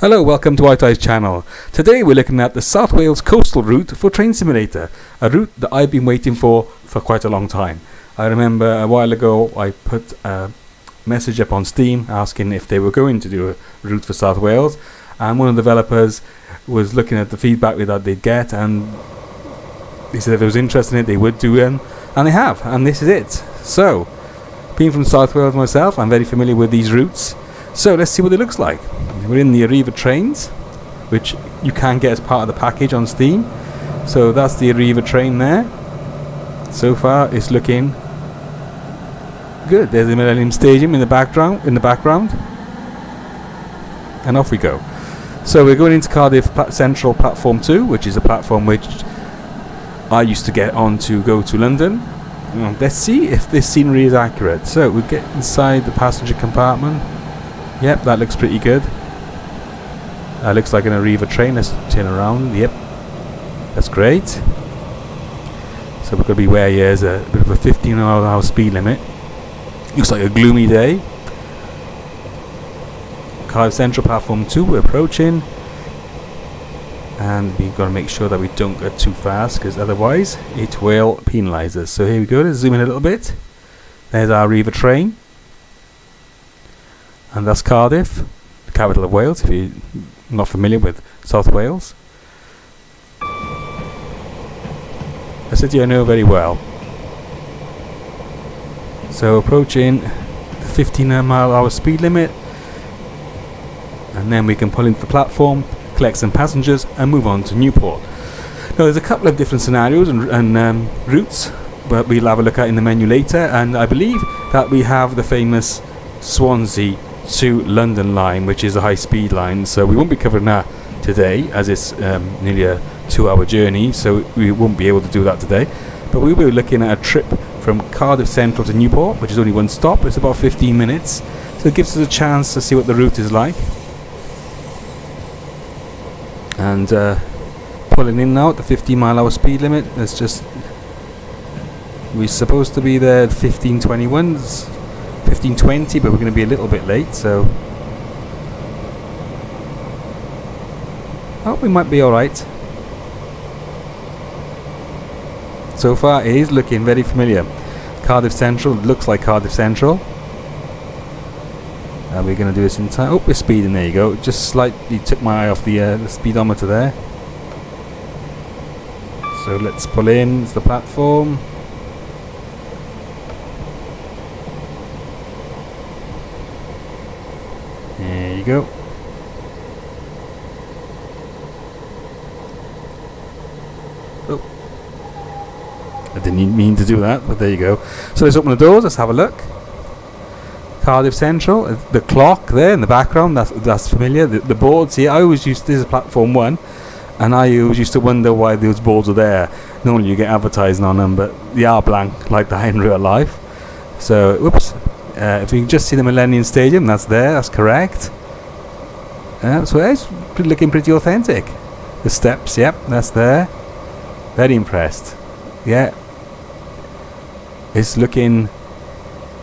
Hello, welcome to White Eyes channel. Today we're looking at the South Wales coastal route for Train Simulator, a route that I've been waiting for for quite a long time. I remember a while ago I put a message up on Steam asking if they were going to do a route for South Wales and one of the developers was looking at the feedback that they'd get and he said if they was interested in it they would do one and they have and this is it. So, being from South Wales myself I'm very familiar with these routes so let's see what it looks like. We're in the Arriva trains, which you can get as part of the package on Steam. So that's the Arriva train there. So far, it's looking good. There's the Millennium Stadium in the background. In the background, and off we go. So we're going into Cardiff Central Platform 2, which is a platform which I used to get on to go to London. let's see if this scenery is accurate. So we get inside the passenger compartment. Yep, that looks pretty good. That looks like an Arriva train. Let's turn around. Yep, that's great. So we're going to be where there's a bit of a 15 mile hour speed limit. Looks like a gloomy day. Cardiff Central Platform 2, we're approaching. And we've got to make sure that we don't go too fast because otherwise it will penalise us. So here we go, let's zoom in a little bit. There's our Arriva train and that's Cardiff, the capital of Wales, if you're not familiar with South Wales. A city I know very well. So approaching the 15 mile hour speed limit, and then we can pull into the platform, collect some passengers, and move on to Newport. Now there's a couple of different scenarios and, and um, routes, but we'll have a look at in the menu later. And I believe that we have the famous Swansea to London line, which is a high speed line. So we won't be covering that today, as it's um, nearly a two hour journey, so we won't be able to do that today. But we will be looking at a trip from Cardiff Central to Newport, which is only one stop. It's about 15 minutes, so it gives us a chance to see what the route is like. And uh, pulling in now at the 50 mile hour speed limit. It's just we're supposed to be there at 1521s 15.20 but we're going to be a little bit late so. Oh we might be alright so far it is looking very familiar. Cardiff Central looks like Cardiff Central. And we're going to do this in time. Oh we're speeding there you go. Just slightly took my eye off the, uh, the speedometer there. So let's pull in. It's the platform you go. Oh. I didn't mean to do that, but there you go. So let's open the doors, let's have a look. Cardiff Central, uh, the clock there in the background, that's, that's familiar. The, the boards here, I always used, this is platform one, and I always used to wonder why those boards are there. Normally you get advertising on them, but they are blank like that in real life. So, whoops. Uh, if you can just see the Millennium Stadium, that's there, that's correct. Yeah, so it's looking pretty authentic. The steps, yep, that's there. Very impressed. Yeah. It's looking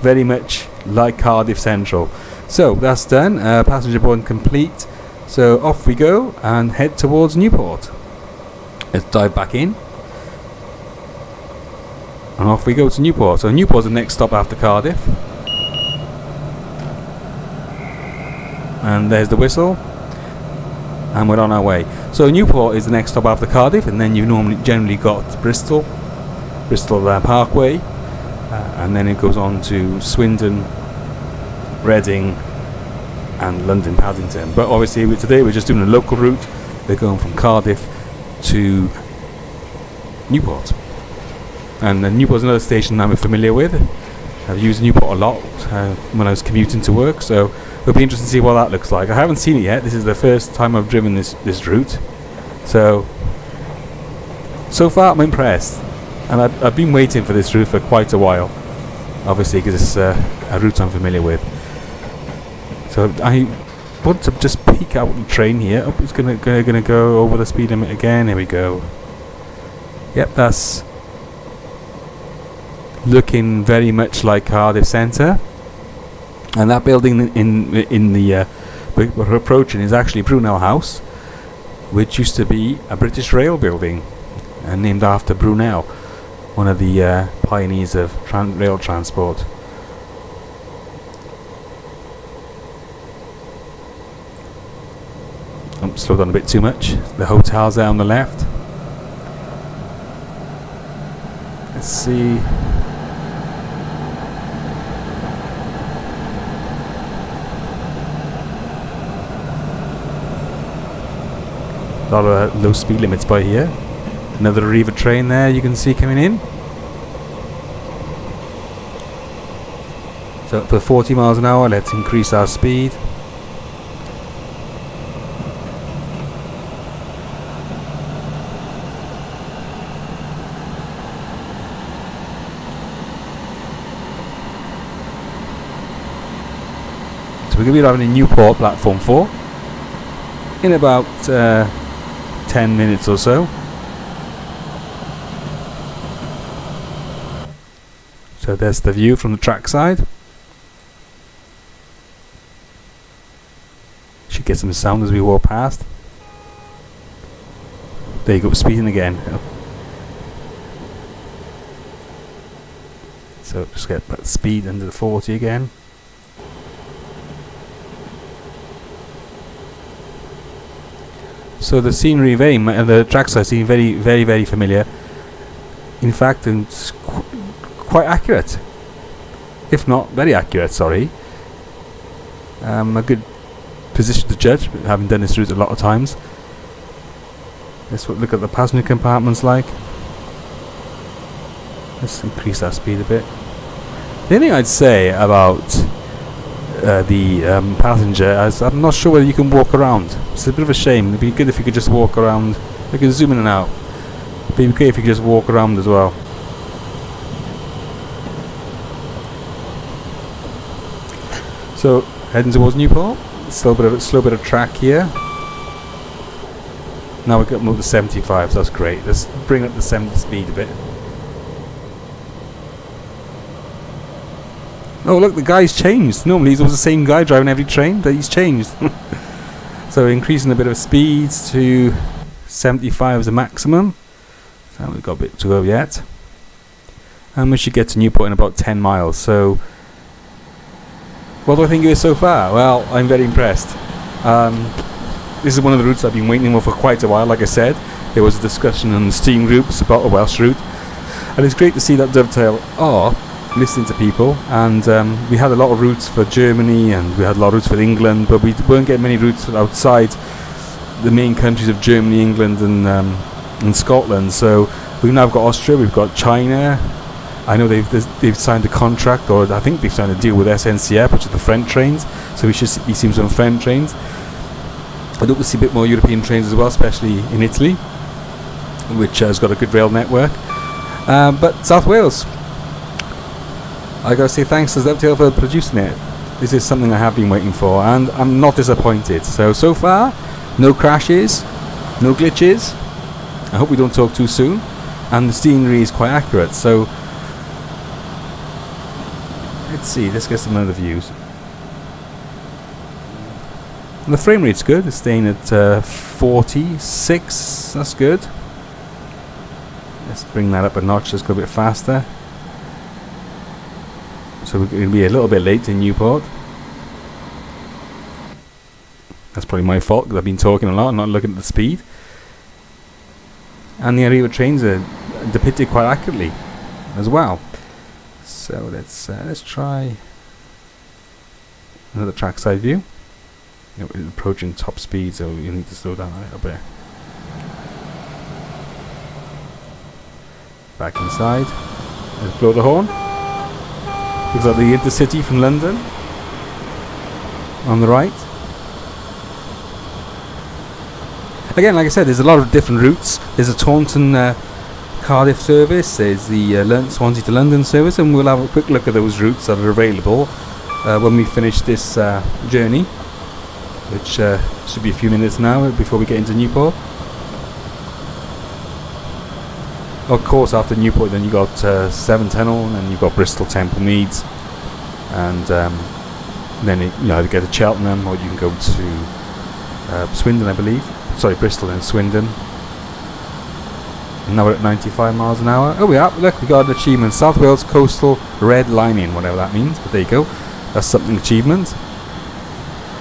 very much like Cardiff Central. So that's done. Uh, passenger boarding complete. So off we go and head towards Newport. Let's dive back in. And off we go to Newport. So Newport's the next stop after Cardiff. And there's the whistle and we're on our way. So Newport is the next stop after Cardiff, and then you've normally generally got Bristol, Bristol uh, Parkway, uh, and then it goes on to Swindon, Reading, and London Paddington. But obviously today we're just doing a local route. We're going from Cardiff to Newport, and uh, Newport's another station I'm familiar with. I've used Newport a lot uh, when I was commuting to work, so it'll be interesting to see what that looks like. I haven't seen it yet. This is the first time I've driven this this route, so so far I'm impressed, and I've, I've been waiting for this route for quite a while. Obviously, because it's uh, a route I'm familiar with. So I want to just peek out the train here. Oh, it's gonna gonna gonna go over the speed limit again. Here we go. Yep, that's looking very much like Cardiff Centre. And that building in in the uh, we- we're approaching is actually Brunel House, which used to be a British rail building, and named after Brunel, one of the uh, pioneers of tran- rail transport. Oh, slowed down a bit too much. The hotel's there on the left. Let's see. A lot of low speed limits by here. Another Arriva train there you can see coming in. So for 40 miles an hour, let's increase our speed. So we're going to be arriving in Newport, platform 4, in about uh, 10 minutes or so. So there's the view from the trackside. Should get some sound as we walk past. There you go, speeding again. So just get that speed under the 40 again. So the scenery very uh, the trackside seem very very very familiar. In fact, it's qu- quite accurate. If not very accurate, sorry. Um, a good position to judge, having done this route a lot of times. Let's look at the passenger compartments like. Let's increase our speed a bit. The only thing I'd say about uh, the um, passenger is I'm not sure whether you can walk around. It's a bit of a shame. It'd be good if you could just walk around. You can zoom in and out. It'd be great if you could just walk around as well. So heading towards Newport. Still a bit of a slow bit of track here. Now we've got moved to 75, so that's great. Let's bring up the 70 speed a bit. Oh look, the guy's changed. Normally he's always the same guy driving every train, but he's changed. so increasing a bit of speed to 75 as a maximum. So we've got a bit to go yet. And we should get to Newport in about 10 miles. So what do I think of it so far? Well, I'm very impressed. Um, this is one of the routes I've been waiting for for quite a while. Like I said, there was a discussion on the steam groups about a Welsh route, and it's great to see that Dovetail are listening to people. And um, we had a lot of routes for Germany, and we had a lot of routes for England, but we weren't getting many routes outside the main countries of Germany, England, and um, and Scotland. So we've now got Austria, we've got China. I know they've they've- signed a contract, or I think they've signed a deal with SNCF, which is the French trains. So we should be seeing some French trains. I'd hope to see a bit more European trains as well, especially in Italy, which has got a good rail network. Um, but South Wales, I gotta say thanks to Dovetail for producing it. This is something I have been waiting for, and I'm not disappointed. So so far, no crashes, no glitches. I hope we don't talk too soon, and the scenery is quite accurate. So let's see, let's get some other views. And the frame rate's good. It's staying at uh, 46. That's good. Let's bring that up a notch. Let's go a bit faster. So we're going to be a little bit late in Newport. That's probably my fault because I've been talking a lot and not looking at the speed. And the Arriva trains are depicted quite accurately as well. So let's uh, let's try another trackside view. You know, we're approaching top speed, so you need to slow down a little bit. Back inside. Let's blow the horn. Looks like the intercity from London. On the right. Again, like I said, there's a lot of different routes. There's a Taunton uh, Cardiff service. There's the uh, Swansea to London service, and we'll have a quick look at those routes that are available uh, when we finish this uh, journey, which uh, should be a few minutes now before we get into Newport. Of course, after Newport, then you got uh, Severn Tunnel, and then you've got Bristol Temple Meads, and um, then it, you know, either get to Cheltenham or you can go to uh, Swindon, I believe. Sorry, Bristol and Swindon. And now we're at 95 miles an hour. Oh, we are. Look, we got an achievement. South Wales Coastal Red Lining, whatever that means. But there you go. That's something achievement.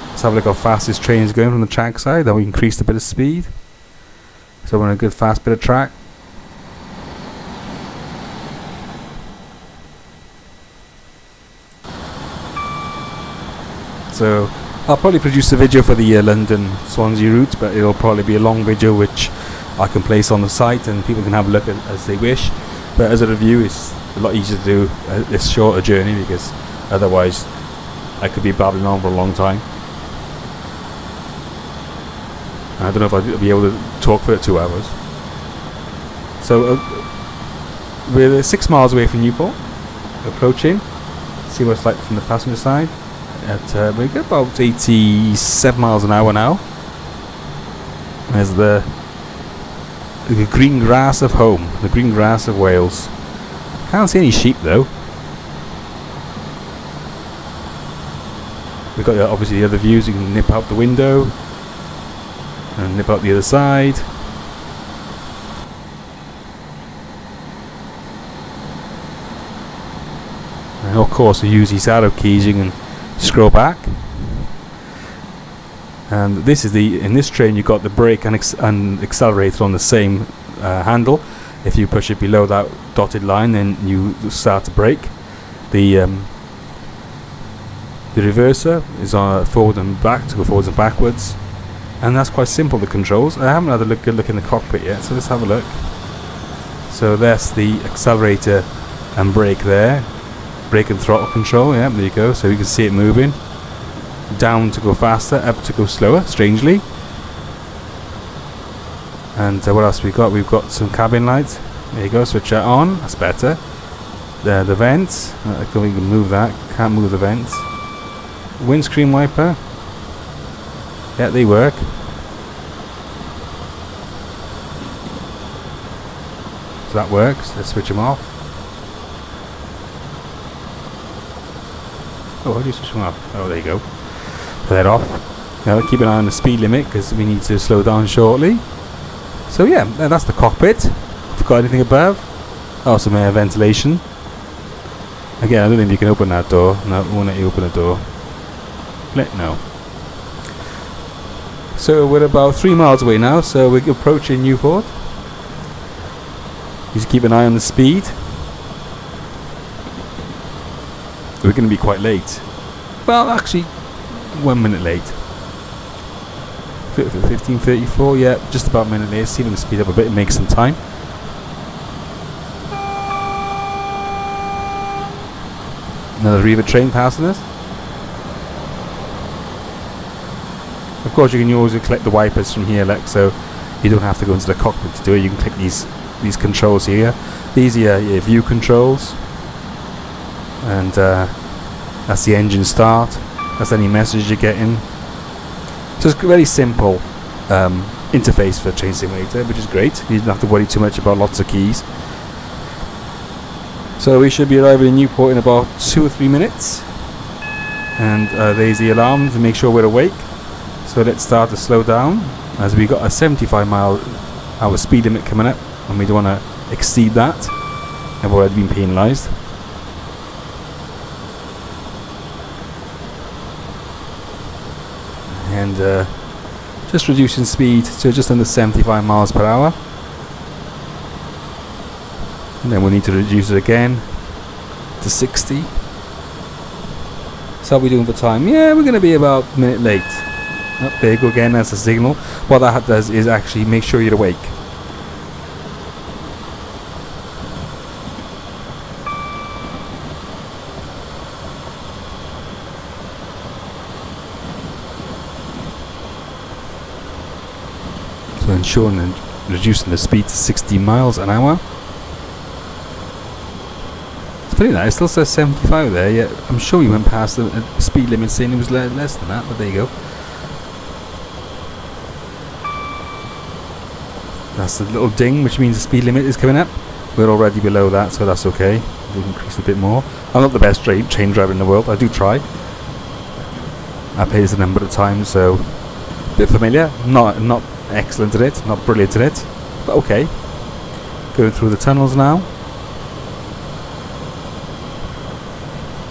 Let's have a look how fast this train is going from the track side. Then we increased a bit of speed. So we're on a good fast bit of track. So I'll probably produce a video for the uh, London Swansea route, but it'll probably be a long video which I can place on the site and people can have a look at as they wish. But as a review, it's a lot easier to do uh, this shorter journey because otherwise I could be babbling on for a long time. I don't know if I'll be able to talk for two hours. So uh, we're six miles away from Newport, approaching. See what it's like from the passenger side. At uh, we about 87 miles an hour now. There's the the green grass of home, the green grass of Wales. Can't see any sheep though. We've got uh, obviously the other views. You can nip out the window and nip out the other side. And of course, we use these arrow keys. You can scroll back. And this is the in this train you've got the brake and, and accelerator on the same uh, handle. If you push it below that dotted line then you start to brake. The um, the reverser is on forward and back to go forwards and backwards. And that's quite simple the controls. I haven't had a look, good look in the cockpit yet so let's have a look. So that's the accelerator and brake there brake and throttle control yeah there you go so you can see it moving. Down to go faster up to go slower strangely. And uh, what else we got? We've got some cabin lights. There you go switch that on that's better. The, the vents uh, we can move that can't move the vents. Windscreen wiper. Yeah they work. So that works let's switch them off Oh, switch them off? Oh, there you go. Put that off. Now keep an eye on the speed limit because we need to slow down shortly. So yeah, that's the cockpit. Forgot anything above? Oh, some air ventilation. Again, I don't think you can open that door. No, won't let you open the door. Let no. So we're about three miles away now, so we're approaching Newport. You Just keep an eye on the speed. We're going to be quite late. Well, actually, one minute late. 15.34, yeah, just about a minute late. See if speed up a bit and make some time. Another Arriva train passing us. Of course, you can always collect the wipers from here, like so you don't have to go into the cockpit to do it. You can click these these controls here. These are your view controls and uh, that's the engine start. That's any message you're getting. So it's a very simple um, interface for Train Simulator which is great. You don't have to worry too much about lots of keys. So we should be arriving in Newport in about two or three minutes. And uh, there's the alarm to make sure we're awake. So let's start to slow down as we got a 75 mile hour speed limit coming up and we don't want to exceed that. I've already been penalised and uh, just reducing speed to just under 75 miles per hour and then we need to reduce it again to 60 so how are we doing for time? Yeah, we're going to be about a minute late. Oh, there you go again, that's a signal. What that does is actually make sure you're awake. So ensuring and reducing the speed to 60 miles an hour. It's funny that it still says 75 there, yet I'm sure we went past the uh, speed limit saying it was le less than that, but there you go. That's the little ding, which means the speed limit is coming up. We're already below that, so that's okay. We'll increase a bit more. I'm not the best train, driver in the world, I do try. I played this a number of times, so a bit familiar. Not not excellent at it, not brilliant at it, but okay. Going through the tunnels now.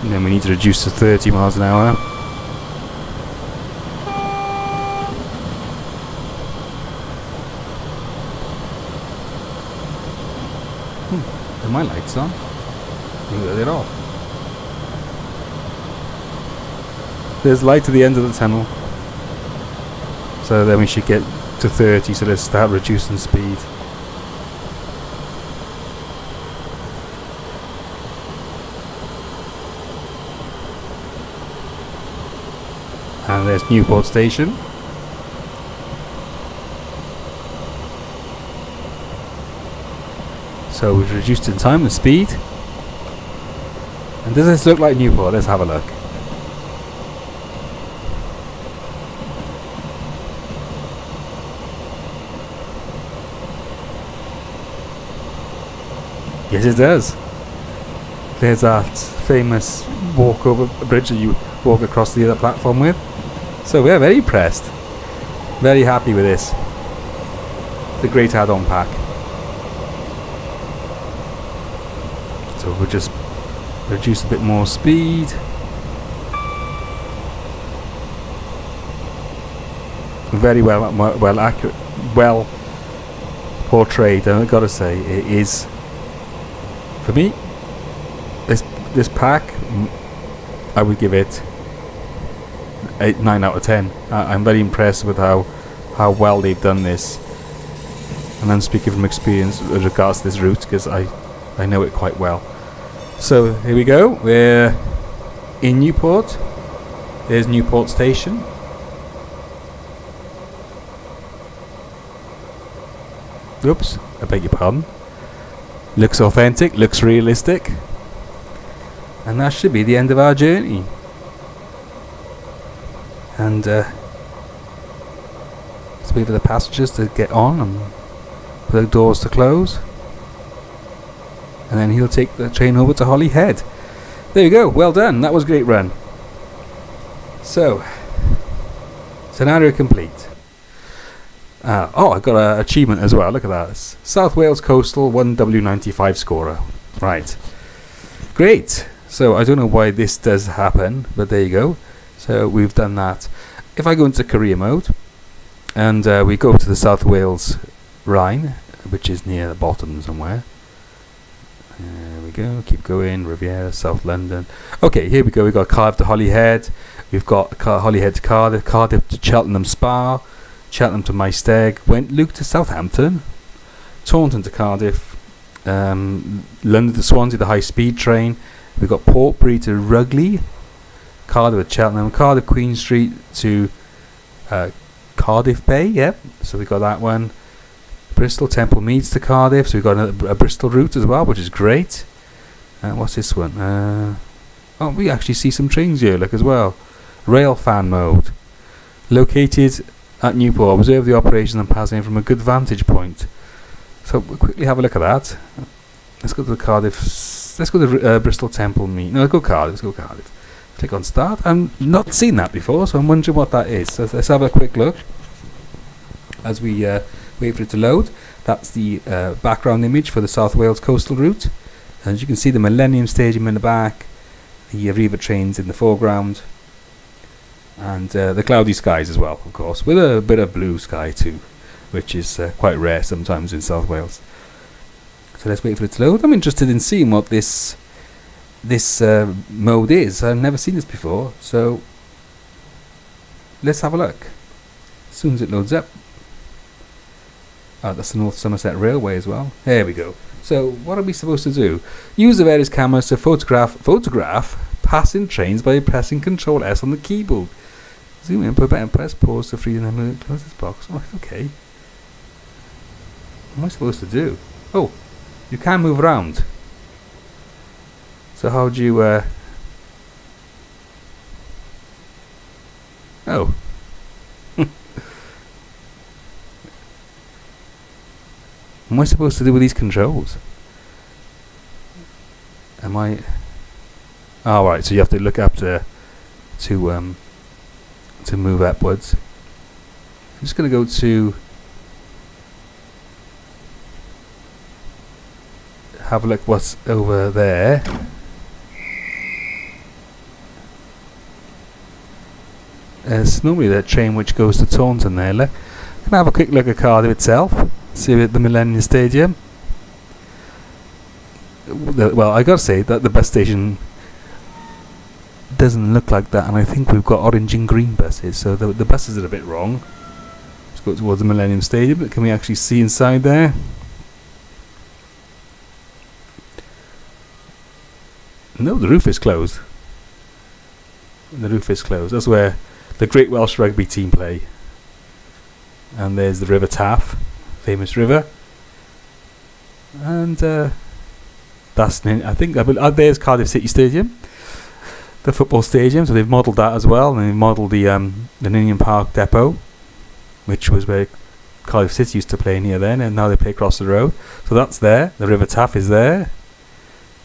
And then we need to reduce to 30 miles an hour. Hmm, are my lights on? They're off. There's light at the end of the tunnel. So then we should get to 30, so let's start reducing speed. And there's Newport Station. So we've reduced in time and speed. And does this look like Newport? Let's have a look. Yes, it does. There's that famous walk over bridge that you walk across the other platform with. So we're very impressed. Very happy with this. It's a great add-on pack. So we'll just reduce a bit more speed. Very well, well accurate, well portrayed. And I've got to say, it is for me. This this pack, I would give it eight, nine out of ten. I, I'm very impressed with how how well they've done this. And I'm speaking from experience with regards to this route because I I know it quite well. So here we go. We're in Newport. There's Newport Station. Oops, I beg your pardon. Looks authentic, looks realistic. And that should be the end of our journey. And uh, let's wait for the passengers to get on and for the doors to close. And then he'll take the train over to Holyhead. There you go, well done, that was a great run. So, scenario complete. Uh, oh, I've got an achievement as well. Look at that. South Wales Coastal 1W95 scorer. Right. Great. So I don't know why this does happen, but there you go. So we've done that. If I go into career mode, and uh, we go to the South Wales Rhine, which is near the bottom somewhere. There we go. Keep going. Riviera, South London. Okay, here we go. We've got Cardiff to Holyhead. We've got Car- Holyhead to Cardiff, Cardiff to Cheltenham Spa. Cheltenham to Maesteg, Wentloog to Southampton, Taunton to Cardiff, um, London to Swansea, the high speed train. We've got Portbury to Rugeley, Cardiff to Cheltenham, Cardiff Queen Street to uh, Cardiff Bay, yep. So we've got that one. Bristol Temple Meads to Cardiff, so we've got a, a Bristol route as well, which is great. Uh, what's this one? Uh, oh, we actually see some trains here, look as well. Rail fan mode. Located at Newport, observe the operation and passing from a good vantage point. So we'll quickly have a look at that. Let's go to the Cardiff. Let's go to uh, Bristol Temple Meads. No, let's go Cardiff. Let's go Cardiff. Click on start. I've not seen that before, so I'm wondering what that is. So let's have a quick look as we uh, wait for it to load. That's the uh, background image for the South Wales coastal route. As you can see, the Millennium Stadium in the back, the Arriva trains in the foreground, and uh, the cloudy skies as well, of course, with a bit of blue sky too, which is uh, quite rare sometimes in South Wales. So let's wait for it to load. I'm interested in seeing what this this uh, mode is. I've never seen this before, so let's have a look. As soon as it loads up. Oh, that's the North Somerset Railway as well. There we go. So what are we supposed to do? Use the various cameras to photograph photograph passing trains by pressing Control S on the keyboard. Zoom in, put button, press pause to freeze and then close this box. Oh, okay. What am I supposed to do? Oh, you can move around. So how do you, uh... Oh. what am I supposed to do with these controls? Am I... Oh, so you have to look up to, to um, to move upwards. I'm just going to go to have a look what's over there. There's normally that train which goes to Taunton there. Look. Can have a quick look at Cardiff itself? See at the Millennium Stadium. Well, I gotta say that the bus station doesn't look like that, and I think we've got orange and green buses, so the, the buses are a bit wrong. Let's go towards the Millennium Stadium, but can we actually see inside there? No, the roof is closed. The roof is closed. That's where the Great Welsh Rugby team play. And there's the River Taff, famous river. And uh, that's I think uh, there's Cardiff City Stadium, the football stadium. So they've modelled that as well, and they've modelled the um, the Ninian Park Depot, which was where Cardiff City used to play near then, and now they play across the road. So that's there. The River Taff is there.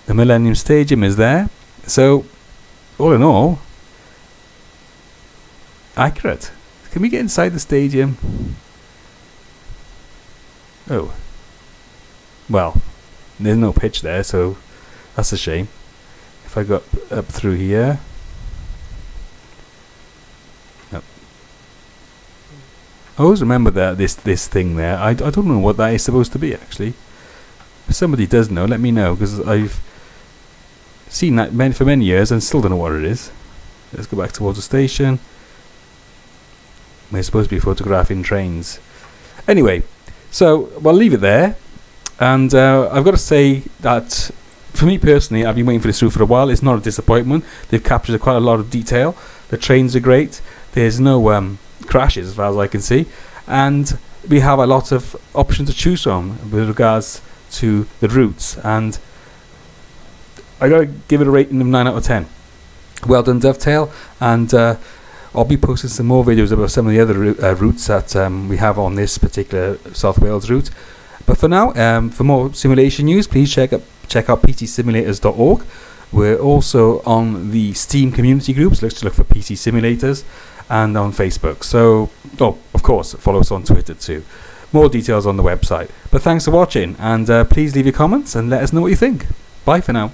The Millennium Stadium is there. So, all in all, accurate. Can we get inside the stadium? Oh. Well, there's no pitch there, so that's a shame. If I go up, up through here. I always remember that this this thing there. I, I don't know what that is supposed to be actually. If somebody does know, let me know because I've seen that for many years and still don't know what it is. Let's go back towards the station. We're supposed to be photographing trains. Anyway, so we'll leave it there. And uh, I've got to say that for me personally, I've been waiting for this route for a while. It's not a disappointment. They've captured quite a lot of detail. The trains are great. There's no um, crashes as far as I can see. And we have a lot of options to choose from with regards to the routes. And I got to give it a rating of 9 out of 10. Well done, Dovetail. And uh, I'll be posting some more videos about some of the other uh, routes that um, we have on this particular South Wales route. But for now, um, for more simulation news, please check out check out pcsimulators.org. We're also on the Steam community groups. Let's look for PC Simulators and on Facebook. So, oh, of course, follow us on Twitter too. More details on the website. But thanks for watching, and uh, please leave your comments and let us know what you think. Bye for now.